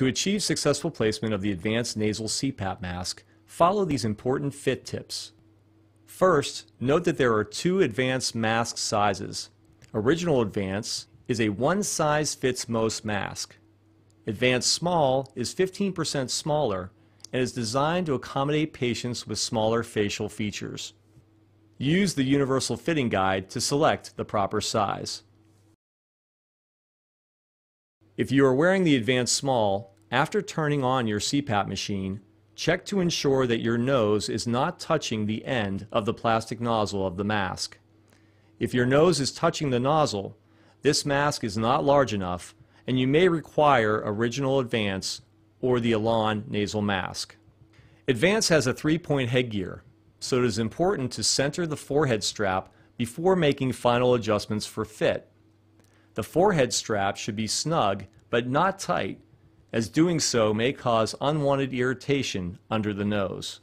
To achieve successful placement of the advanced nasal CPAP mask, follow these important fit tips. First, note that there are two advanced mask sizes. Original Advance is a one size fits most mask. Advance Small is 15% smaller and is designed to accommodate patients with smaller facial features. Use the Universal Fitting Guide to select the proper size. If you are wearing the Advance Small, after turning on your CPAP machine, check to ensure that your nose is not touching the end of the plastic nozzle of the mask. If your nose is touching the nozzle, this mask is not large enough and you may require Original Advance or the Elan nasal mask. Advance has a three-point headgear, so it is important to center the forehead strap before making final adjustments for fit. The forehead strap should be snug but not tight, as doing so may cause unwanted irritation under the nose.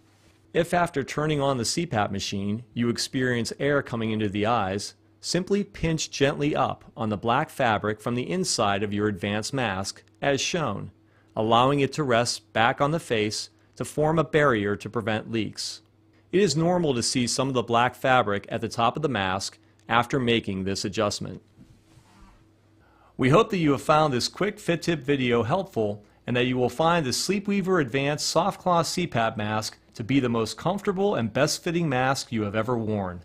If after turning on the CPAP machine you experience air coming into the eyes, simply pinch gently up on the black fabric from the inside of your advanced mask as shown, allowing it to rest back on the face to form a barrier to prevent leaks. It is normal to see some of the black fabric at the top of the mask after making this adjustment. We hope that you have found this quick fit tip video helpful and that you will find the Sleepweaver Advance Soft Cloth CPAP mask to be the most comfortable and best fitting mask you have ever worn.